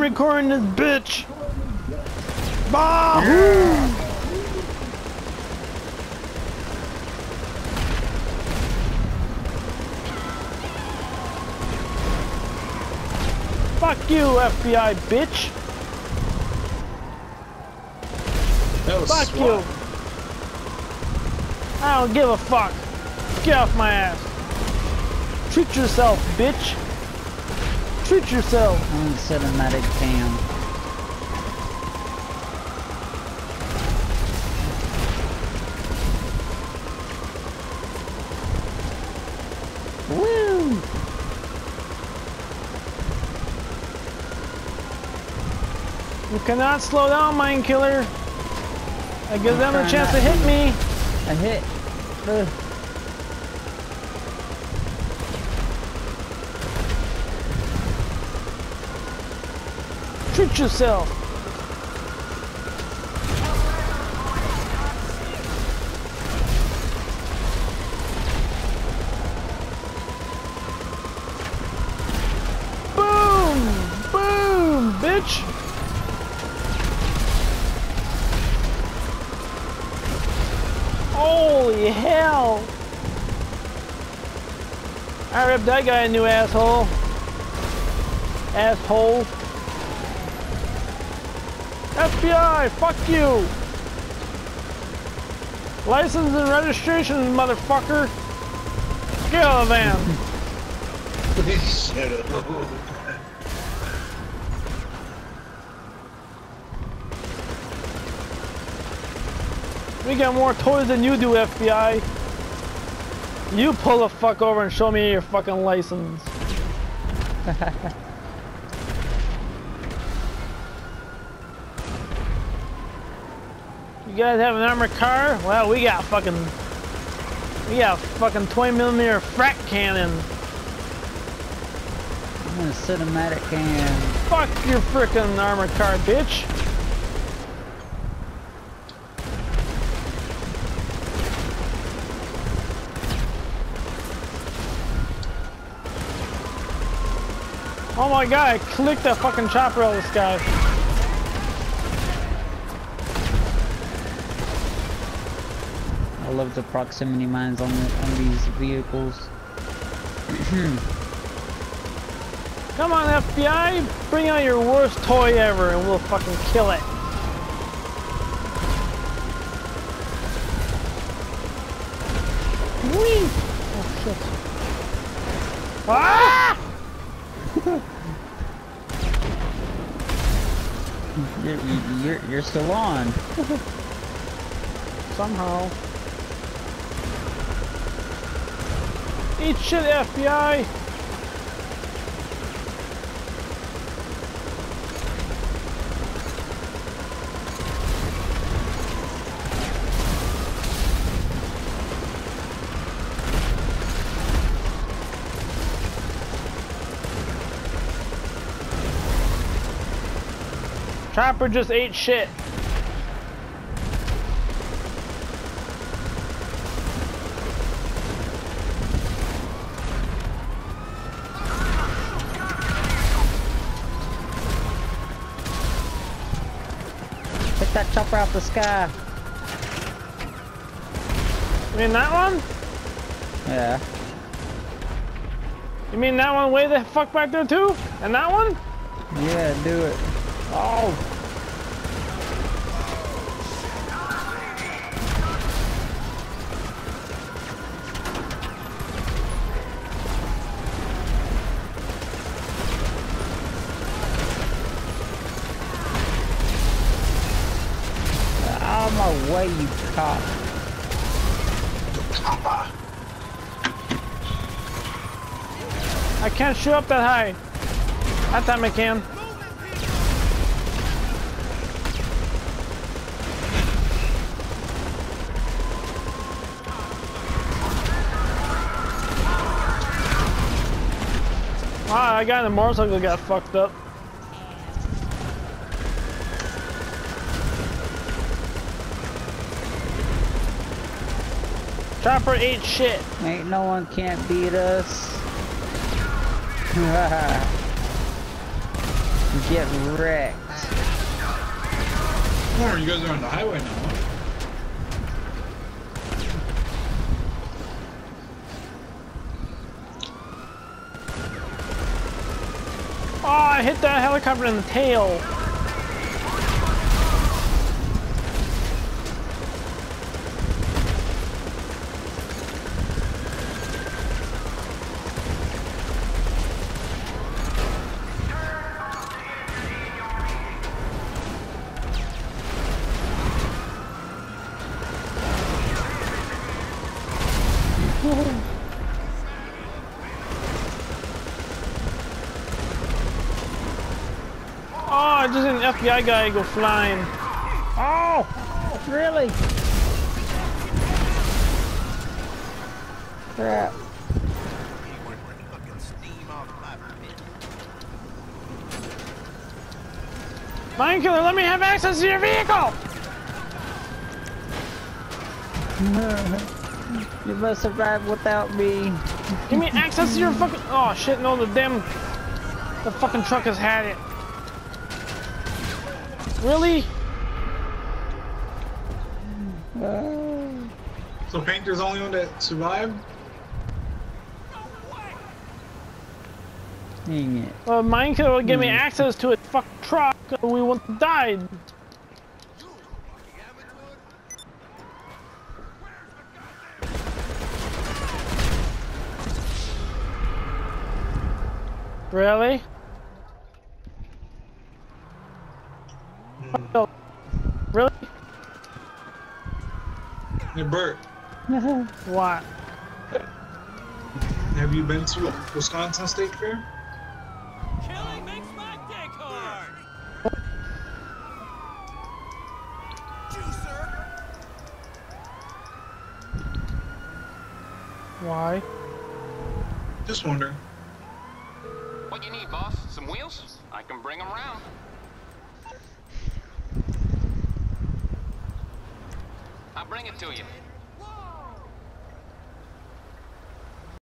I'm recording this bitch. Bah! Fuck you, FBI bitch. That was Fuck SWAT. you. I don't give a fuck. Get off my ass. Treat yourself, bitch. Treat yourself. On cinematic cam. Woo! You cannot slow down, Mind Killer. I give them a chance to hit me. A hit. Ugh. Treat yourself. Boom! Boom, bitch! Holy hell! I ripped that guy a new asshole. Asshole. FBI, fuck you! License and registration, motherfucker! Get out of the van! Shut up. We got more toys than you do, FBI! You pull the fuck over and show me your fucking license. guys have an armored car? Well, we got fucking... We got a fucking 20 millimeter flak cannon. On a cinematic cam. Fuck your frickin' armored car, bitch. Oh my god, I clicked that fucking chopper out of the sky. I love the proximity mines on the, on these vehicles. Come on, FBI, bring out your worst toy ever and we'll fucking kill it. Whee! Oh shit. Ah! You're, you're, you're still on. Somehow. Eat shit, FBI! Chopper just ate shit. That chopper out the sky. You mean that one? Yeah. You mean that one way the fuck back there too? And that one? Yeah, do it. Oh. You cop. I can't shoot up that high. That time I can. Wow, I got in the motorcycle got fucked up. Chopper ate shit. Ain't no one can't beat us. Get wrecked. Oh, you guys are on the highway now. Huh? Oh, I hit that helicopter in the tail. Oh, just an FBI guy go flying. Oh, really? Crap. Mind Killer, let me have access to your vehicle! You must survive without me. Give me access to your fucking. Oh shit! No, the damn. The fucking truck has had it. Really? So Painter's the only one that survived? Dang it. Well, Mind Killer would give me access to a fuck truck. We wouldn't have Really? Hmm. Oh, Really? Hey Burt, What? have you been to Wisconsin State Fair? Killing makes my dick hard. Juicer. Why? Just wondering. What you need, boss? Some wheels? I can bring them around. I'll bring it to you.